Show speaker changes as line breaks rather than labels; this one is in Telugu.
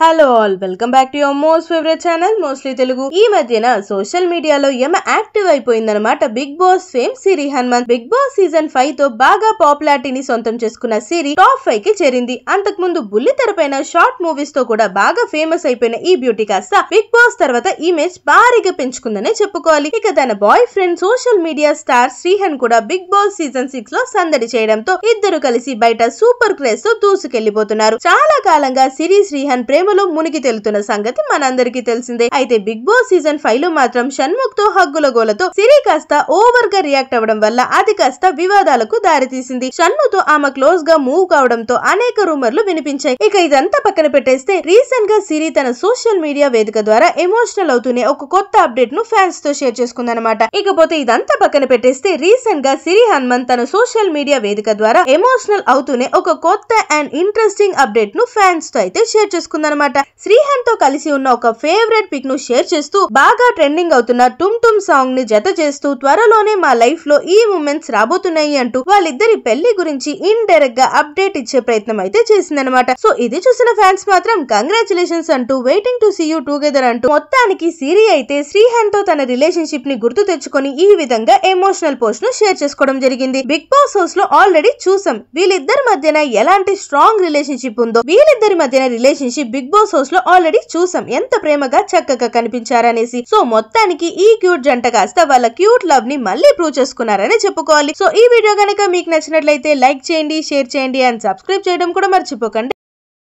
Hello all welcome back to your most favourite channel mostly Telugu ఈ మధ్యన సోషల్ మీడియాలో యమ యాక్టివ్ అయిపోయిందనమాట Bigg Boss fame Siri Hanumanth Bigg Boss season ఫైవ్తో బాగా పాపులారిటీని సొంతం చేసుకున్న సిరి టాప్ ఫైవ్కి చేరింది. అంతకు ముందు బుల్లి తెరపైన షార్ట్ మూవీస్తో కూడా బాగా ఫేమస్ అయిపోయిన ఈ బ్యూటీ కాస్త బిగ్ బాస్ తర్వాత ఇమేజ్ భారీగా పెంచుకుందనే చెప్పుకోవాలి. ఇక తన boy friend social media star Shrihan కూడా బిగ్ బాస్ సీజన్ సిక్స్లో సందడి చేయడంతో ఇద్దరు కలిసి బయట సూపర్ క్రేజ్తో దూసుకెళ్ళిపోతున్నారు చాలా కాలంగా సిరి శ్రీహన్ ప్రేమలో మునిగి తేలుతున్న సంగతి మనందరికీ తెలిసిందే. అయితే బిగ్ బాస్ సీజన్ ఫైవ్లో మాత్రం షణ్ముఖ్తో హగ్గుల గోలతో సిరి కాస్త ఓవర్గా రియాక్ట్ అవ్వడం వల్ల అది కాస్త వివాదాలకు దారితీసింది. షణ్ముఖ్తో ఆమె క్లోజ్గా మూవ్ కావడంతో అనేక రూమర్లు వినిపించాయి. ఇక ఇదంతా పక్కన పెట్టేస్తే రీసెంట్గా సిరి తన సోషల్ మీడియా వేదిక ద్వారా ఎమోషనల్ అవుతూనే ఒక కొత్త అప్డేట్ను ఫ్యాన్స్తో షేర్ చేసుకుందనమాట ఇకపోతే ఇదంతా పక్కన పెట్టేస్తే రీసెంట్గా సిరి హనుమంత్ తన సోషల్ మీడియా వేదిక ద్వారా ఎమోషనల్ అవుతూనే ఒక కొత్త అండ్ ఇంట్రెస్టింగ్ అప్డేట్ను ఫ్యాన్స్తో అయితే షేర్ చేసుకుందనమాట శ్రీహన్తో కలిసి ఉన్న ఒక ఫేవరెట్ పిక్ను షేర్ చేస్తూ బాగా ట్రెండింగ్ అవుతున్న టుమ్ టుమ్ సాంగ్ని జత చేస్తూ త్వరలోనే మా లైఫ్లో ఈ మూమెంట్స్ రాబోతున్నాయి అంటూ వాళ్ళిద్దరి పెళ్ళి గురించి ఇన్ డైరెక్ట్గా అప్డేట్ ఇచ్చే ప్రయత్నం అయితే చేసిందనమాట సో ఇది చూసిన ఫ్యాన్స్ మాత్రం కంగ్రాచులేషన్స్ అంటూ waiting to see you together అంటూ మొత్తానికి సిరి అయితే శ్రీహన్తో తన రిలేషన్షిప్ని గుర్తు తెచ్చుకొని ఈ విధంగా ఎమోషనల్ పోస్ట్ను షేర్ చేసుకోవడం జరిగింది. బిగ్ బాస్ హౌస్లో ఆల్రెడీ చూసాం. వీళ్ళిద్దరి మధ్యన ఎలాంటి స్ట్రాంగ్ రిలేషన్షిప్ ఉందో వీళ్ళిద్దరి మధ్యన రిలేషన్షిప్ బిగ్ బాస్ హౌస్లో ఆల్రెడీ చూసాం. ఎంత ప్రేమగా చక్కగా కనిపించారనేసి. సో మొత్తానికి ఈ క్యూట్ జంట కాస్త వాళ్ళ క్యూట్ లవ్ని మళ్ళీ ప్రూవ్ చేసుకున్నారని చెప్పుకోవాలి. సో ఈ వీడియో కనుక మీకు నచ్చినట్లయితే లైక్ చేయండి షేర్ చేయండి అండ్ సబ్స్క్రైబ్ చేయడం కూడా మర్చిపోకండి.